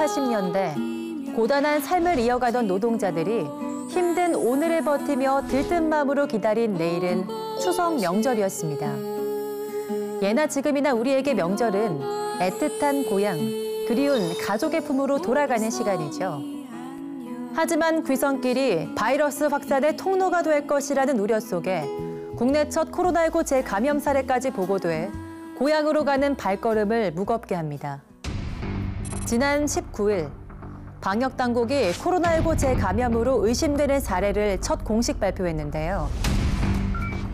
1940년대 고단한 삶을 이어가던 노동자들이 힘든 오늘을 버티며 들뜬 마음으로 기다린 내일은 추석 명절이었습니다. 예나 지금이나 우리에게 명절은 애틋한 고향, 그리운 가족의 품으로 돌아가는 시간이죠. 하지만 귀성길이 바이러스 확산의 통로가 될 것이라는 우려 속에 국내 첫 코로나19 재감염 사례까지 보고돼 고향으로 가는 발걸음을 무겁게 합니다. 지난 19일 방역 당국이 코로나19 재감염으로 의심되는 사례를 첫 공식 발표했는데요.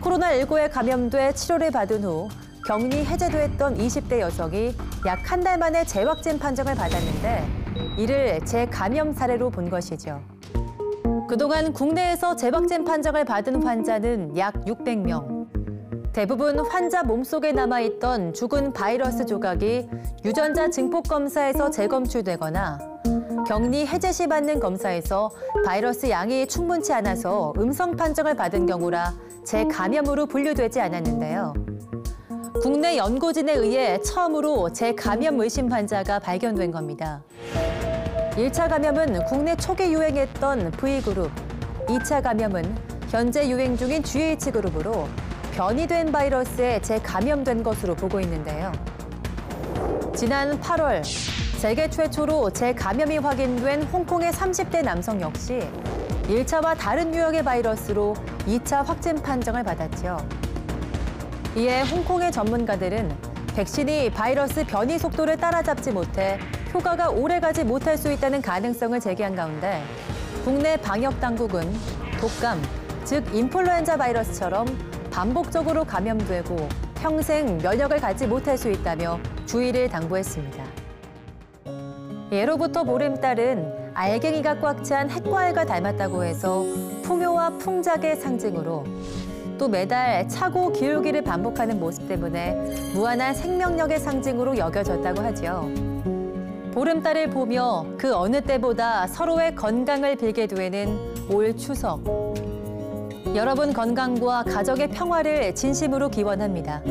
코로나19에 감염돼 치료를 받은 후 격리 해제됐던 20대 여성이 약 한 달 만에 재확진 판정을 받았는데 이를 재감염 사례로 본 것이죠. 그동안 국내에서 재확진 판정을 받은 환자는 약 600명. 대부분 환자 몸속에 남아있던 죽은 바이러스 조각이 유전자 증폭 검사에서 재검출되거나 격리 해제 시 받는 검사에서 바이러스 양이 충분치 않아서 음성 판정을 받은 경우라 재감염으로 분류되지 않았는데요. 국내 연고진에 의해 처음으로 재감염 의심 환자가 발견된 겁니다. 1차 감염은 국내 초기 유행했던 V그룹, 2차 감염은 현재 유행 중인 GH그룹으로 변이된 바이러스에 재감염된 것으로 보고 있는데요. 지난 8월 세계 최초로 재감염이 확인된 홍콩의 30대 남성 역시 1차와 다른 유형의 바이러스로 2차 확진 판정을 받았죠. 이에 홍콩의 전문가들은 백신이 바이러스 변이 속도를 따라잡지 못해 효과가 오래가지 못할 수 있다는 가능성을 제기한 가운데 국내 방역 당국은 독감, 즉 인플루엔자 바이러스처럼 반복적으로 감염되고 평생 면역을 갖지 못할 수 있다며 주의를 당부했습니다. 예로부터 보름달은 알갱이가 꽉 찬 핵과일과 닮았다고 해서 풍요와 풍작의 상징으로 또 매달 차고 기울기를 반복하는 모습 때문에 무한한 생명력의 상징으로 여겨졌다고 하죠. 보름달을 보며 그 어느 때보다 서로의 건강을 빌게 되는 올 추석. 여러분 건강과 가족의 평화를 진심으로 기원합니다.